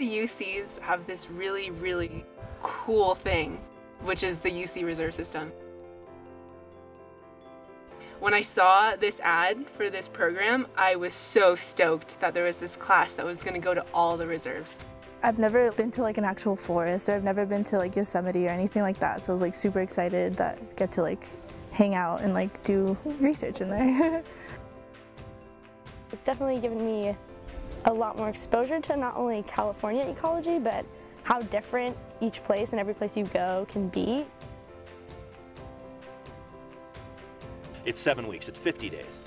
The UCs have this really, really cool thing, which is the UC Reserve System. When I saw this ad for this program, I was so stoked that there was this class that was going to go to all the reserves. I've never been to like an actual forest or I've never been to like Yosemite or anything like that. So I was like super excited that I get to like hang out and like do research in there. it's definitely given me a lot more exposure to not only California ecology, but how different each place and every place you go can be. It's seven weeks, it's 50 days,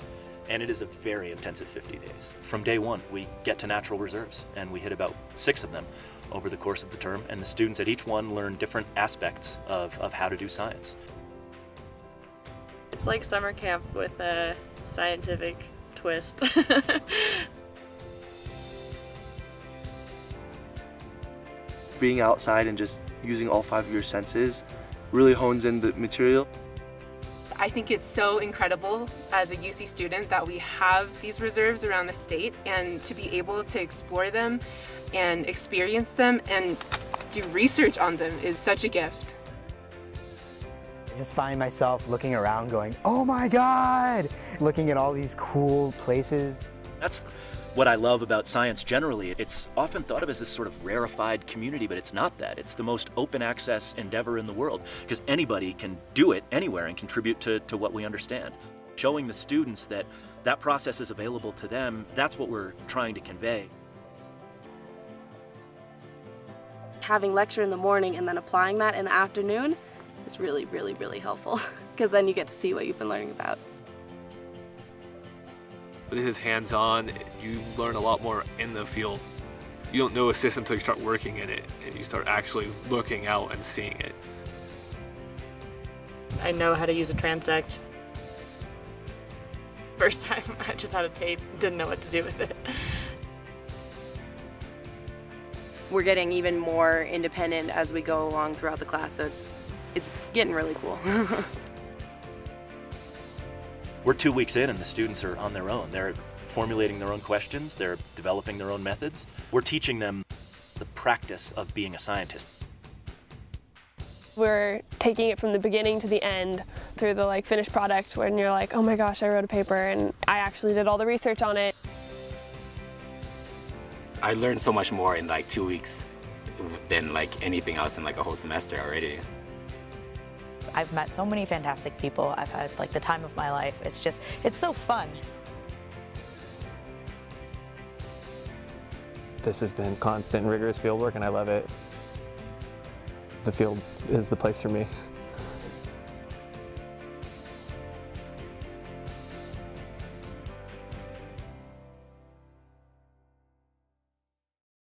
and it is a very intensive 50 days. From day one, we get to natural reserves, and we hit about six of them over the course of the term, and the students at each one learn different aspects of, of how to do science. It's like summer camp with a scientific twist. Being outside and just using all five of your senses really hones in the material. I think it's so incredible as a UC student that we have these reserves around the state and to be able to explore them and experience them and do research on them is such a gift. I just find myself looking around going, oh my God! Looking at all these cool places. That's what I love about science generally. It's often thought of as this sort of rarefied community, but it's not that. It's the most open access endeavor in the world because anybody can do it anywhere and contribute to, to what we understand. Showing the students that that process is available to them, that's what we're trying to convey. Having lecture in the morning and then applying that in the afternoon is really, really, really helpful because then you get to see what you've been learning about. This is hands-on. You learn a lot more in the field. You don't know a system until you start working in it and you start actually looking out and seeing it. I know how to use a transect. First time I just had a tape, didn't know what to do with it. We're getting even more independent as we go along throughout the class, so it's, it's getting really cool. We're two weeks in and the students are on their own. They're formulating their own questions, they're developing their own methods. We're teaching them the practice of being a scientist. We're taking it from the beginning to the end through the like finished product when you're like, oh my gosh, I wrote a paper and I actually did all the research on it. I learned so much more in like two weeks than like anything else in like a whole semester already. I've met so many fantastic people. I've had like the time of my life. It's just, it's so fun. This has been constant rigorous field work and I love it. The field is the place for me.